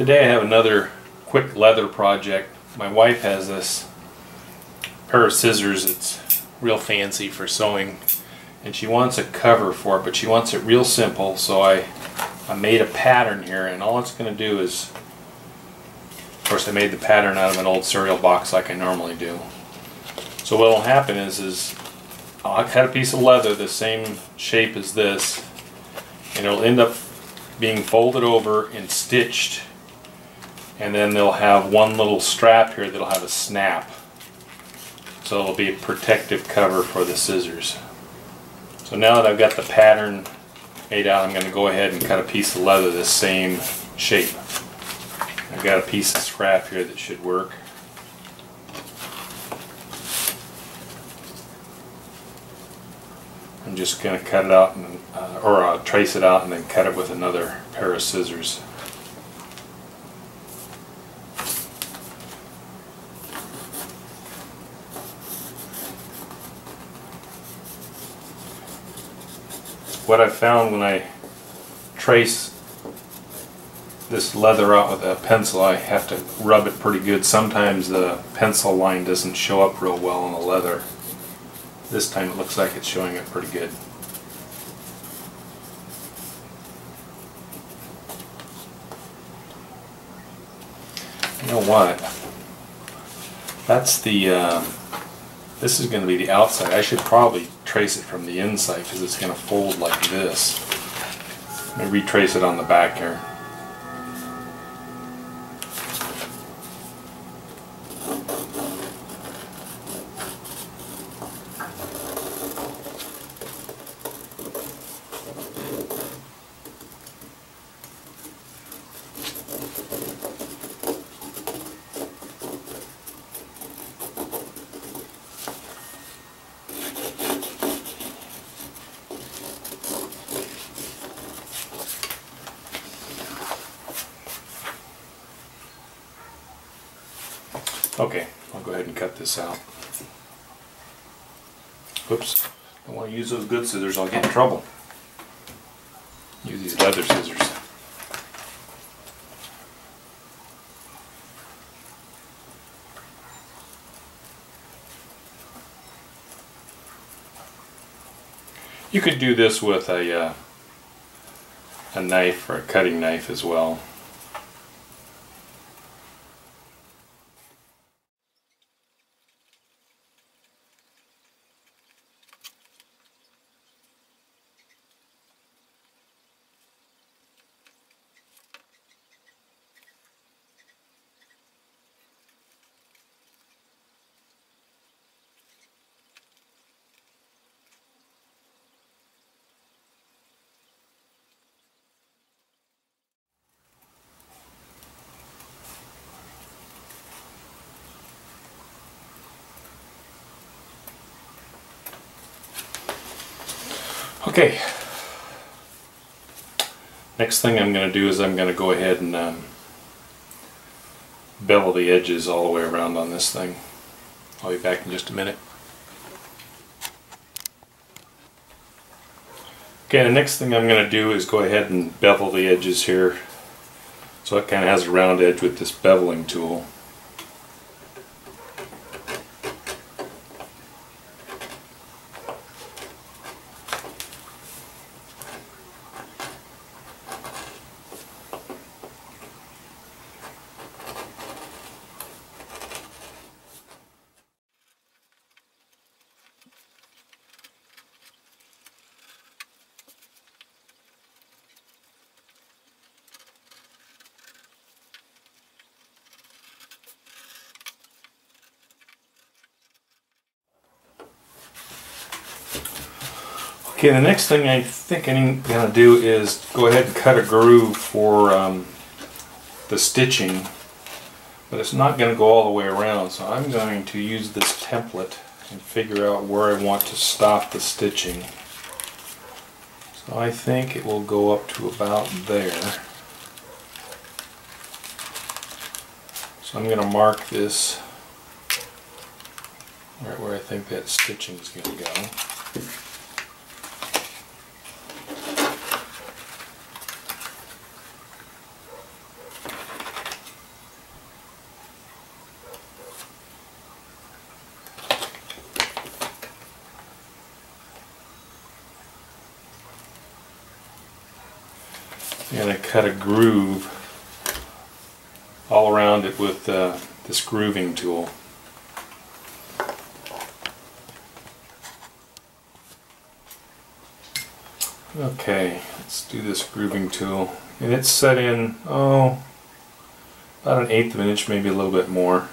Today I have another quick leather project. My wife has this pair of scissors. It's real fancy for sewing and she wants a cover for it but she wants it real simple so I, I made a pattern here and all it's going to do is of course I made the pattern out of an old cereal box like I normally do. So what will happen is is I'll cut a piece of leather the same shape as this and it'll end up being folded over and stitched and then they'll have one little strap here that'll have a snap. So it'll be a protective cover for the scissors. So now that I've got the pattern made out I'm going to go ahead and cut a piece of leather the same shape. I've got a piece of scrap here that should work. I'm just going to cut it out and, uh, or uh, trace it out and then cut it with another pair of scissors what I found when I trace this leather out with a pencil, I have to rub it pretty good. Sometimes the pencil line doesn't show up real well on the leather. This time it looks like it's showing it pretty good. You know what? That's the, um, this is going to be the outside. I should probably trace it from the inside because it's going to fold like this. Me retrace it on the back here. Okay, I'll go ahead and cut this out. Oops, I want to use those good scissors, I'll get in trouble. Use these leather scissors. You could do this with a, uh, a knife or a cutting knife as well. Okay. Next thing I'm going to do is I'm going to go ahead and um, bevel the edges all the way around on this thing. I'll be back in just a minute. Okay, the next thing I'm going to do is go ahead and bevel the edges here so it kind of has a round edge with this beveling tool. Okay, the next thing I think I'm going to do is go ahead and cut a groove for um, the stitching, but it's not going to go all the way around, so I'm going to use this template and figure out where I want to stop the stitching. So I think it will go up to about there. So I'm going to mark this right where I think that stitching is going to go. and I cut a groove all around it with uh, this grooving tool. Okay, let's do this grooving tool. And it's set in, oh, about an eighth of an inch, maybe a little bit more.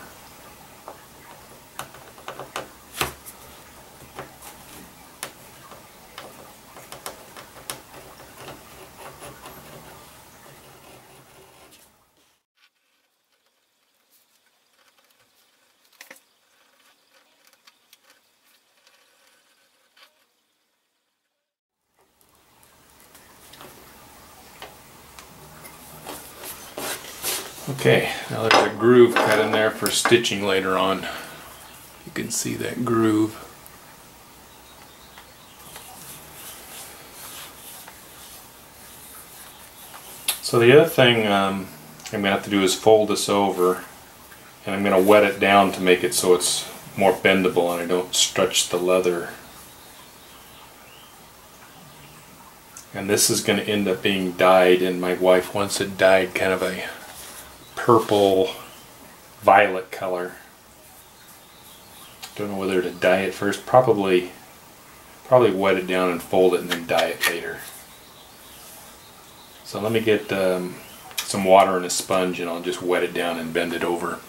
Okay, now there's a groove cut in there for stitching later on. You can see that groove. So the other thing um, I'm going to have to do is fold this over and I'm going to wet it down to make it so it's more bendable and I don't stretch the leather. And this is going to end up being dyed and my wife wants it dyed kind of a purple violet color. Don't know whether to dye it first. Probably, probably wet it down and fold it and then dye it later. So let me get um, some water and a sponge and I'll just wet it down and bend it over.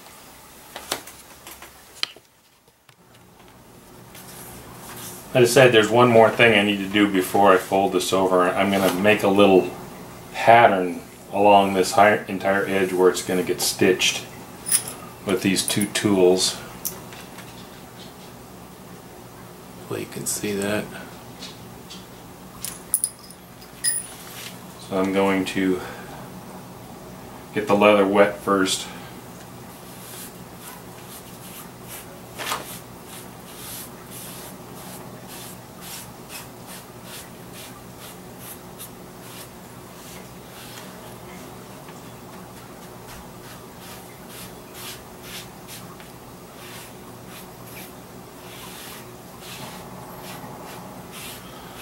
I decided there's one more thing I need to do before I fold this over. I'm going to make a little pattern along this entire edge where it's going to get stitched with these two tools. Hopefully you can see that. So I'm going to get the leather wet first.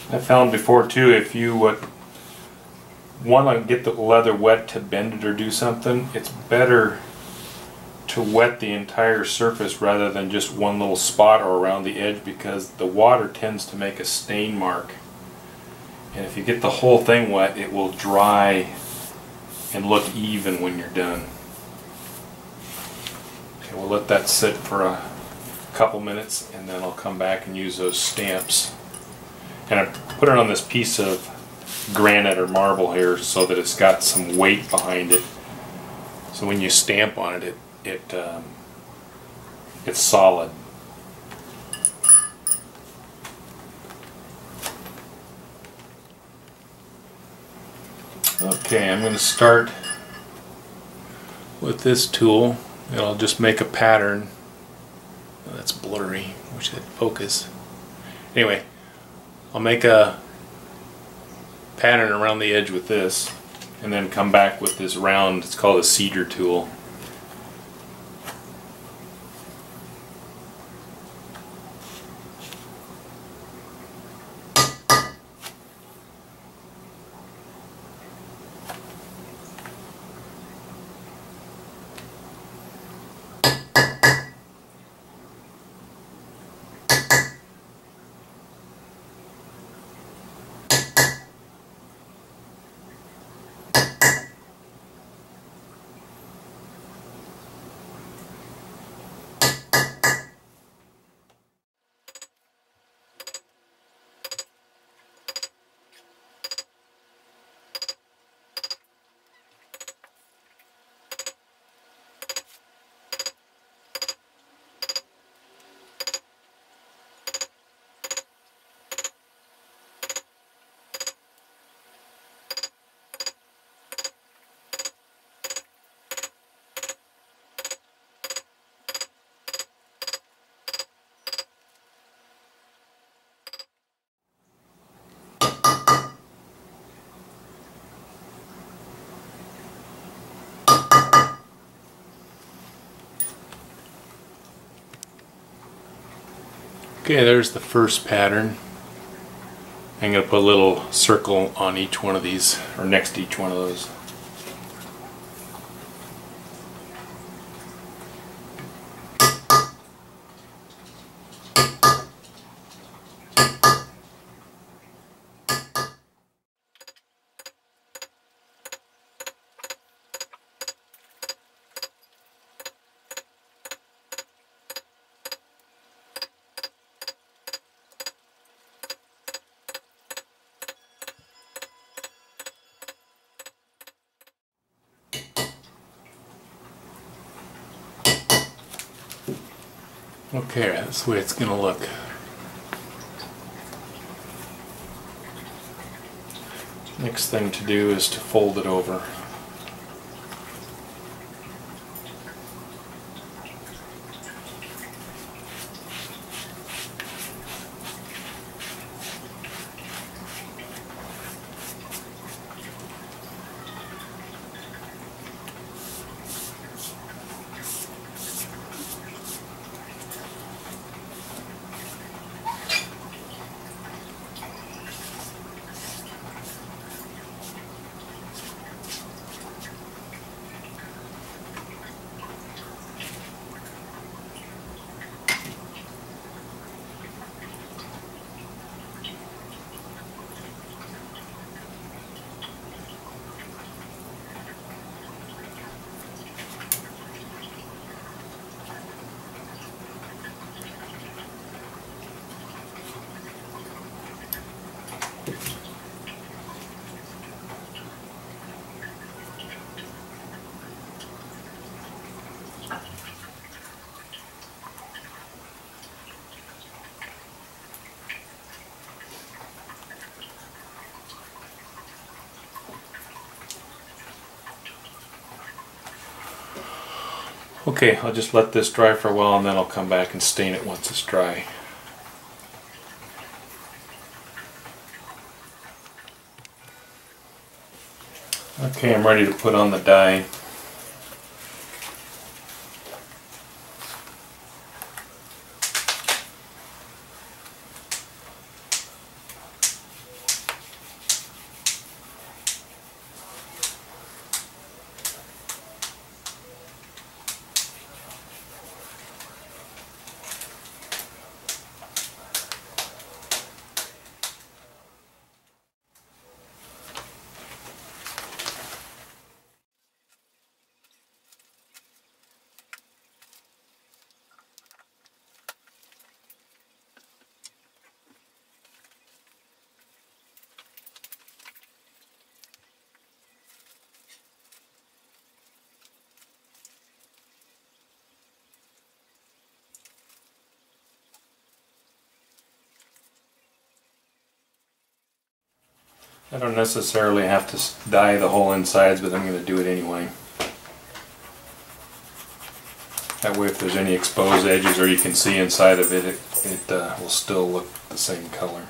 I found before too, if you want to get the leather wet to bend it or do something, it's better to wet the entire surface rather than just one little spot or around the edge because the water tends to make a stain mark. And if you get the whole thing wet, it will dry and look even when you're done. Okay, we'll let that sit for a couple minutes and then I'll come back and use those stamps and I put it on this piece of granite or marble here so that it's got some weight behind it. So when you stamp on it, it, it um, it's solid. Okay, I'm going to start with this tool and I'll just make a pattern. That's blurry. Wish I'd focus. Anyway, I'll make a pattern around the edge with this and then come back with this round, it's called a seeder tool. Okay, there's the first pattern. I'm going to put a little circle on each one of these, or next to each one of those. Okay, that's the way it's going to look. Next thing to do is to fold it over. Okay, I'll just let this dry for a while and then I'll come back and stain it once it's dry. Okay, I'm ready to put on the dye. I don't necessarily have to dye the whole insides, but I'm going to do it anyway. That way if there's any exposed edges or you can see inside of it, it, it uh, will still look the same color.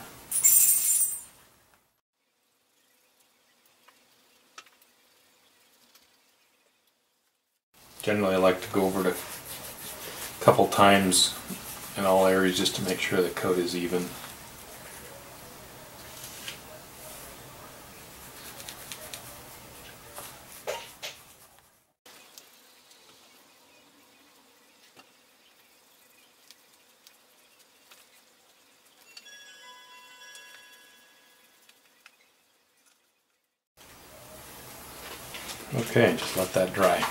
Generally I like to go over it a couple times in all areas just to make sure the coat is even. Okay, just let that dry.